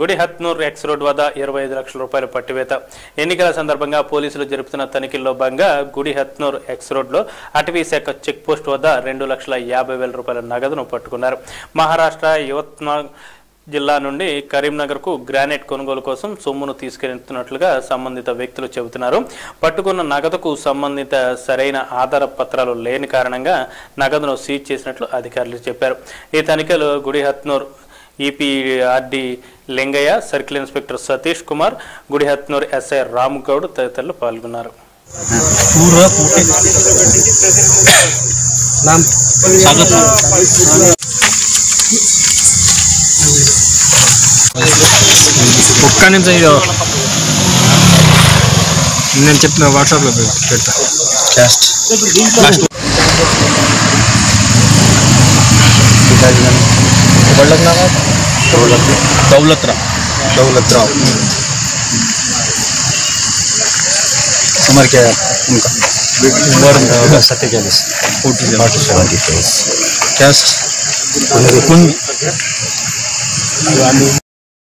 Gudihatnur X road వద్ద ఇరవై ఐదు లక్షల రూపాయల పట్టివేత. ఎన్నికల సందర్భంగా పోలీసులు జరుపుతున్న తనిఖీల్లో భాగంగా గుడిహత్నూర్ ఎక్స్ రోడ్లో అటవీ శాఖ చెక్ పోస్ట్ వద్ద రెండు లక్షల యాభై వేల రూపాయల నగదును పట్టుకున్నారు. మహారాష్ట్ర యువత్నా జిల్లా నుండి కరీంనగర్కు గ్రానైట్ కొనుగోలు కోసం సొమ్మును తీసుకెళ్తున్నట్లుగా సంబంధిత వ్యక్తులు చెబుతున్నారు. పట్టుకున్న నగదుకు సంబంధిత సరైన ఆధార పత్రాలు లేని కారణంగా నగదును సీజ్ చేసినట్లు అధికారులు చెప్పారు. ఈ తనిఖీలు Gudihatnoor EPRD Lingaiah circle inspector Satish Kumar Gudihatnoor SI Ram Goud తదితరులు పాల్గొన్నారు. ఒక్క నిమిషం నేను చెప్తున్నా వాట్సాప్లో పెడతా. లాస్ట్ बड़लक नाम दौलत दौलत राव उम्र क्या है उनका? उम्र सत्तालीस फोर्टी कैस्ट कुंज